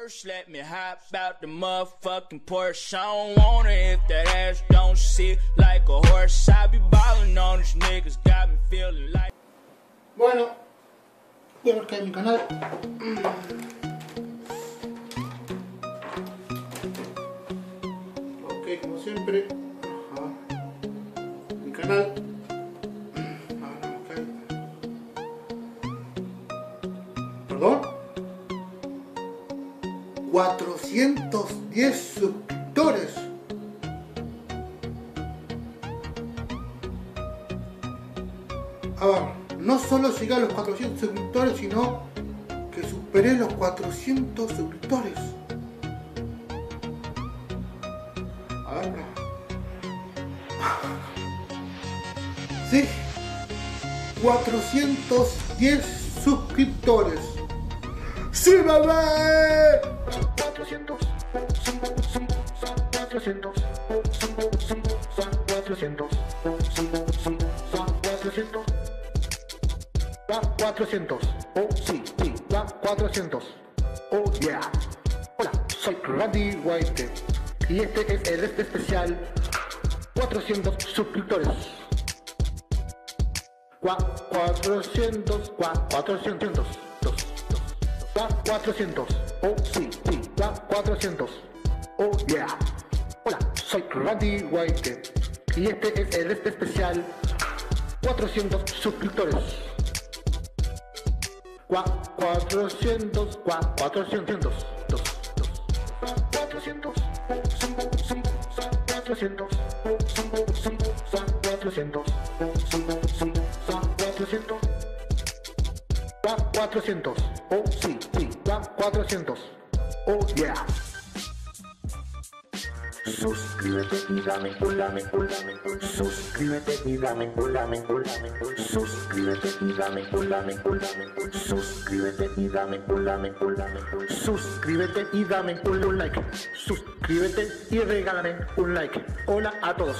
First, let me hop out the motherfucking Porsche. I don't want it if that ass don't sit like a horse. I be ballin' on these niggas, got me feeling like. Bueno, qué en mi canal. Ok, como siempre. Ajá. Mi canal. A ver, ok. Perdón. 410 suscriptores. A ver, no solo llegué a los 400 suscriptores, sino que superé los 400 suscriptores. A ver. Sí, 410 suscriptores. ¡Sí! 400, son 400, son 400, son 400. Va 400, oh sí, sí, va 400, oh yeah. Hola, soy Randy White y este es el este especial 400 suscriptores. Gua 400, gua 400, 400. Oh, sí, sí, 400. Oh, yeah. Hola, soy Randy White y este es el este especial 400 suscriptores. Qua 400, qua 400, 2, 400, 400, 400, 400, 400, 400, 400, 400, 400, 400, 400, 400, 400, 400, 400, gua 400, oh sí, sí, gua 400, oh yeah. Suscríbete y dame un lame, un lame, un Suscríbete y dame un lame, un lame, un Suscríbete y dame un lame, un lame, un Suscríbete y dame un lame, un lame, un Suscríbete y dame un like. Suscríbete y regálame un like. Hola a todos.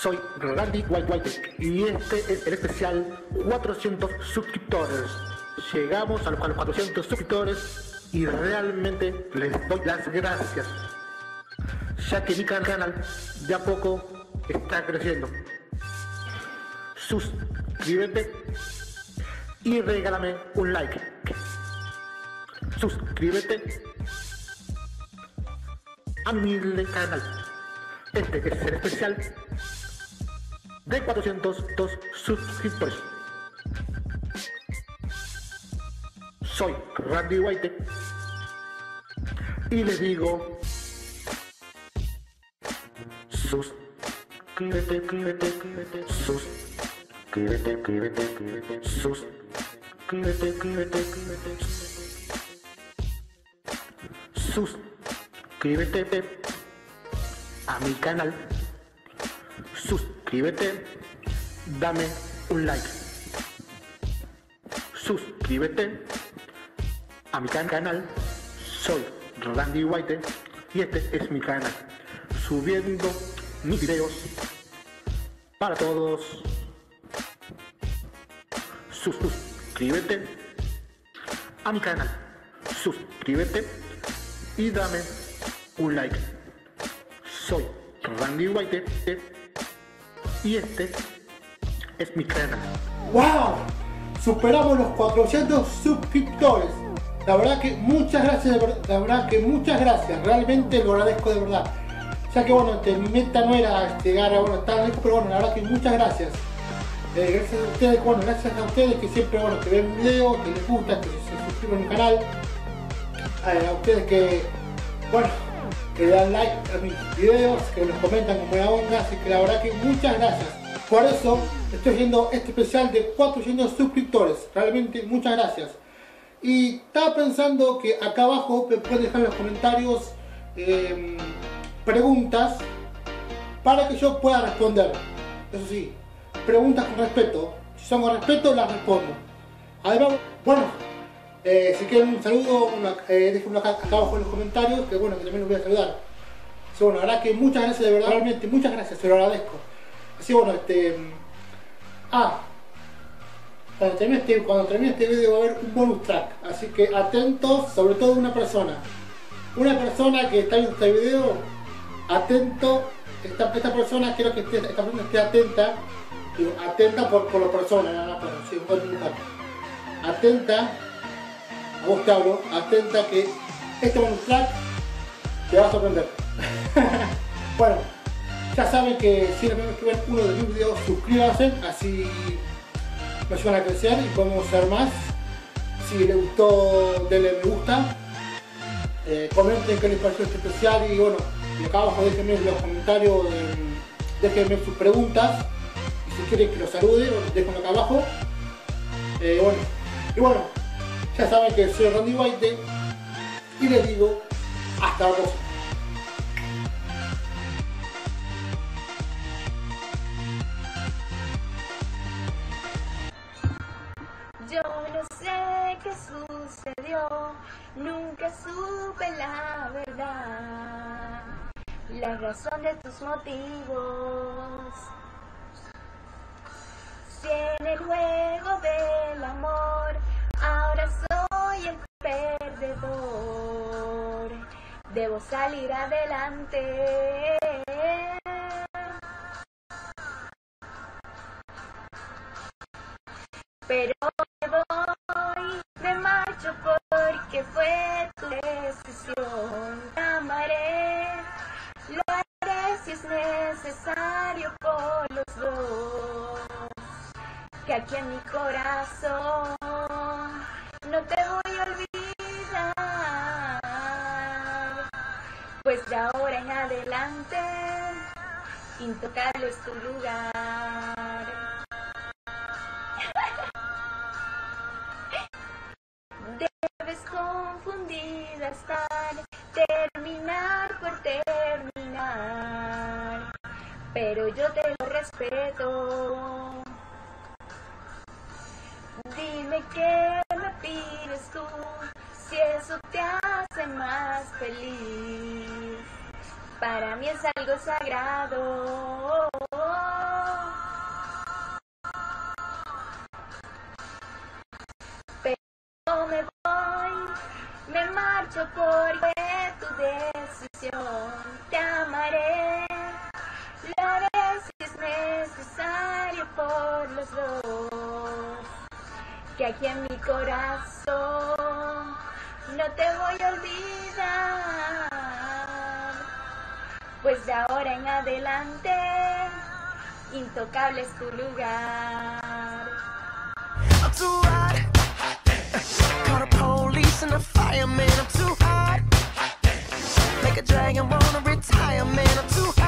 Soy Randy White White y este es el especial 400 suscriptores. Llegamos a los 400 suscriptores y realmente les doy las gracias ya que mi canal de a poco está creciendo. Suscríbete y regálame un like. Suscríbete a mi canal. Este es el especial de 402 suscriptores. Soy Randy White. Y les digo, suscríbete, suscríbete, suscríbete, suscríbete, suscríbete a mi canal, suscríbete, dame un like, suscríbete a mi canal, soy Randy White y este es mi canal, subiendo mis videos para todos. Suscríbete a mi canal. Suscríbete y dame un like. Soy Randy White y este es mi canal. ¡Wow! Superamos los 400 suscriptores. La verdad que muchas gracias, la verdad que muchas gracias. Realmente lo agradezco de verdad ya que bueno, este, mi meta no era llegar a bueno, tan lejos, pero bueno, la verdad que muchas gracias. Eh, gracias a ustedes, bueno, gracias a ustedes que siempre, bueno, que ven mi video, que les gusta, que se suscriben a mi canal. Eh, a ustedes que, bueno, que dan like a mis videos, que los comentan con buena onda, así que la verdad que muchas gracias. Por eso estoy haciendo este especial de 400 suscriptores, realmente muchas gracias. Y estaba pensando que acá abajo me pueden dejar en los comentarios eh, preguntas para que yo pueda responder. Eso sí, preguntas con respeto. Si son con respeto, las respondo. Además, bueno, eh, si quieren un saludo, eh, déjenlo acá, abajo en los comentarios, que bueno, que también los voy a saludar. Así bueno, la verdad que muchas gracias, de verdad, realmente, muchas gracias, se lo agradezco. Así bueno, este... Ah, cuando termine, este, cuando este video va a haber un bonus track, así que atentos, sobre todo una persona. una persona que está viendo este video, atento, esta, esta persona quiero que esta persona esté atenta, atenta por, por la persona, nada más, un. Atenta, a vos te hablo, atenta que este bonus track te va a sorprender. bueno, ya saben que si no que ver uno de mis videos, suscríbanse, así nos ayudan a crecer y podemos hacer más. Si les gustó, denle me gusta. Eh, comenten qué les pareció este especial y bueno, y acá abajo déjenme en los comentarios, eh, déjenme sus preguntas. Y si quieren que los salude, déjenlo acá abajo. Eh, bueno, y bueno, ya saben que soy Randy White y les digo hasta la próxima. Nunca supe la verdad, la razón de tus motivos. Si en el juego del amor ahora soy el perdedor, debo salir adelante. Pero Que aquí en mi corazón no te voy a olvidar. Pues de ahora en adelante, intocable es tu lugar. Dime qué me pides tú, si eso te hace más feliz. Para mí es algo sagrado. Pero me voy, me marcho porque tu decisión. Te amaré, por los dos. Que aquí en mi corazón no te voy a olvidar. Pues de ahora en adelante, intocable es tu lugar. I'm too hot. Call the police and the fireman. I'm too hot. Make a dragon wanna retire, man. I'm too